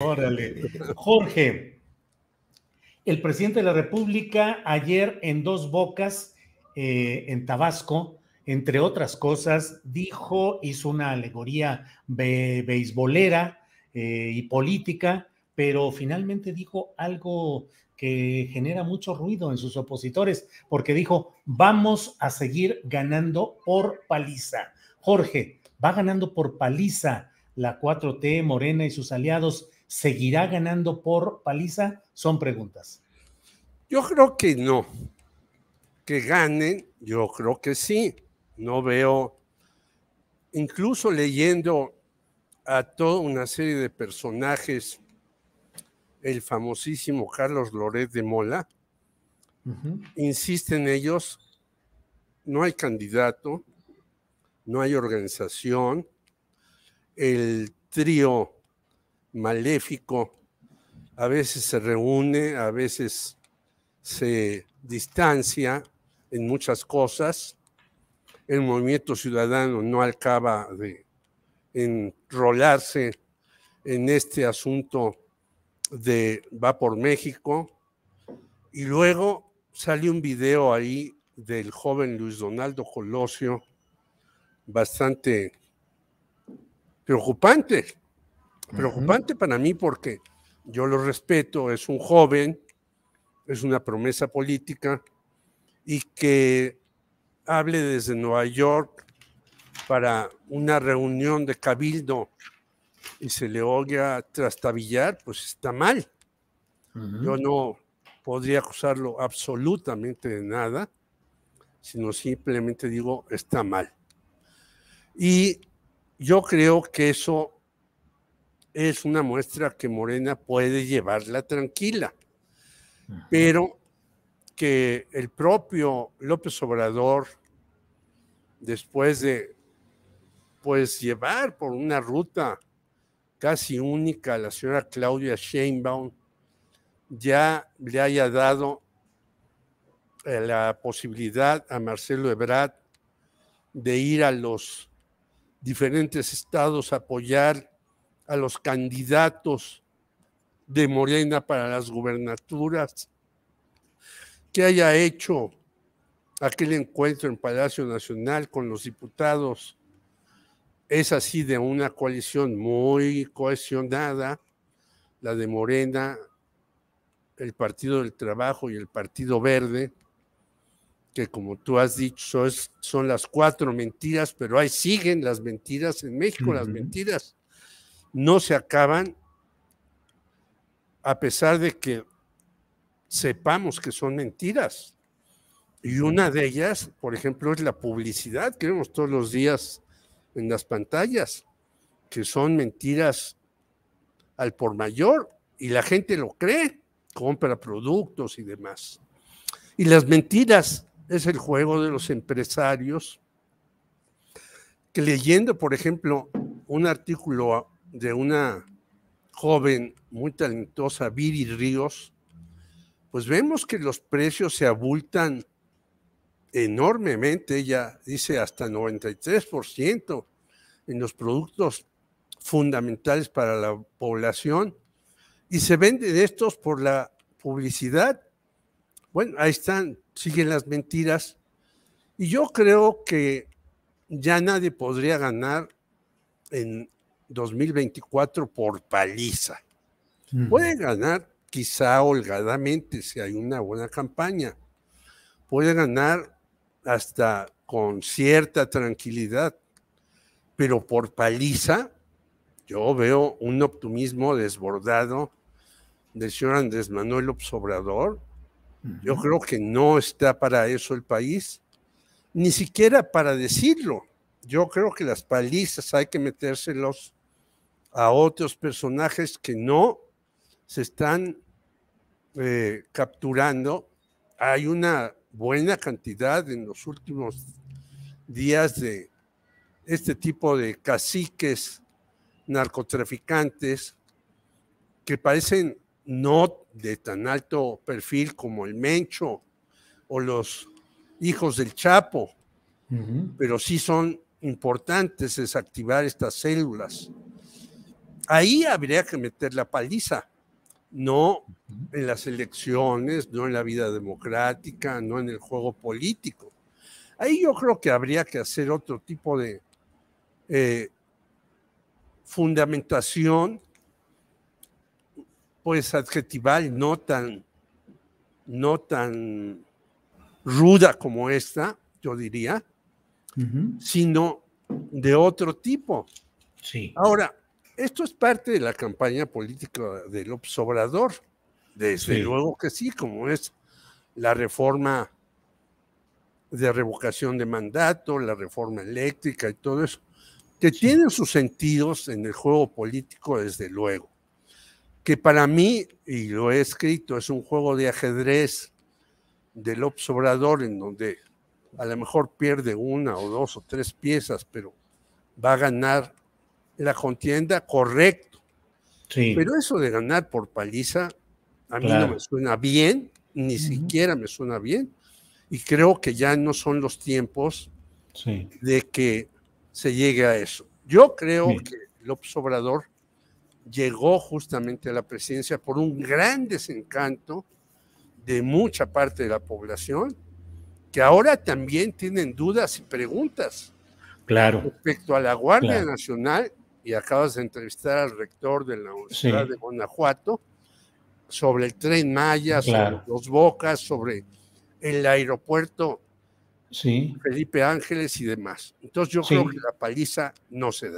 Órale. Jorge, el presidente de la República ayer en Dos Bocas, eh, en Tabasco, entre otras cosas, dijo, hizo una alegoría beisbolera eh, y política, pero finalmente dijo algo que genera mucho ruido en sus opositores, porque dijo, vamos a seguir ganando por paliza. Jorge, va ganando por paliza la 4T, Morena y sus aliados. ¿Seguirá ganando por paliza? Son preguntas. Yo creo que no. Que ganen, yo creo que sí. No veo, incluso leyendo a toda una serie de personajes el famosísimo Carlos Loret de Mola, insisten ellos, no hay candidato, no hay organización, el trío maléfico a veces se reúne, a veces se distancia en muchas cosas. El movimiento ciudadano no acaba de enrolarse en este asunto de Va por México. Y luego sale un video ahí del joven Luis Donaldo Colosio, bastante preocupante. Preocupante para mí porque yo lo respeto, es un joven, es una promesa política y que hable desde Nueva York para una reunión de cabildo y se le oiga trastabillar, pues está mal. Yo no podría acusarlo absolutamente de nada, sino simplemente digo, está mal. Y yo creo que eso es una muestra que Morena puede llevarla tranquila, pero que el propio López Obrador, después de pues llevar por una ruta casi única a la señora Claudia Sheinbaum ya le haya dado eh, la posibilidad a Marcelo Ebrard de ir a los diferentes estados a apoyar a los candidatos de Morena para las gubernaturas, que haya hecho aquel encuentro en Palacio Nacional con los diputados es así de una coalición muy cohesionada, la de Morena, el Partido del Trabajo y el Partido Verde, que como tú has dicho son las cuatro mentiras, pero ahí siguen las mentiras en México, las mentiras no se acaban a pesar de que sepamos que son mentiras. Y una de ellas, por ejemplo, es la publicidad que vemos todos los días en las pantallas, que son mentiras al por mayor y la gente lo cree, compra productos y demás. Y las mentiras es el juego de los empresarios que leyendo, por ejemplo, un artículo de una joven muy talentosa, Viri Ríos, pues vemos que los precios se abultan enormemente, ella dice hasta 93% en los productos fundamentales para la población y se venden estos por la publicidad. Bueno, ahí están, siguen las mentiras y yo creo que ya nadie podría ganar en 2024 por paliza. Puede ganar quizá holgadamente si hay una buena campaña. Puede ganar hasta con cierta tranquilidad, pero por paliza yo veo un optimismo desbordado del señor Andrés Manuel Obrador. Yo creo que no está para eso el país, ni siquiera para decirlo. Yo creo que las palizas hay que metérselos a otros personajes que no se están eh, capturando. Hay una buena cantidad en los últimos días de este tipo de caciques narcotraficantes que parecen no de tan alto perfil como el Mencho o los hijos del Chapo, pero sí son importantes desactivar estas células. Ahí habría que meter la paliza, no en las elecciones, no en la vida democrática, no en el juego político. Ahí yo creo que habría que hacer otro tipo de eh, fundamentación, pues adjetival, no tan, no tan ruda como esta, yo diría, sino de otro tipo. Sí. Ahora, esto es parte de la campaña política del Obrador. Desde Sí. luego que sí, como es la reforma de revocación de mandato, la reforma eléctrica y todo eso, que tienen sus sentidos en el juego político, desde luego. Que para mí, y lo he escrito, es un juego de ajedrez del Obrador en donde a lo mejor pierde una o dos o tres piezas, pero va a ganar la contienda correcto. Sí. Pero eso de ganar por paliza, a mí Claro. no me suena bien, ni siquiera me suena bien. Y creo que ya no son los tiempos sí. de que se llegue a eso. Yo creo Sí. que López Obrador llegó justamente a la presidencia por un gran desencanto de mucha parte de la población, que ahora también tienen dudas y preguntas Claro. respecto a la Guardia Claro. Nacional, y acabas de entrevistar al rector de la Universidad Sí. de Guanajuato, sobre el tren Maya, Claro. sobre los Bocas, sobre el aeropuerto Sí. Felipe Ángeles y demás. Entonces yo Sí. creo que la paliza no se da.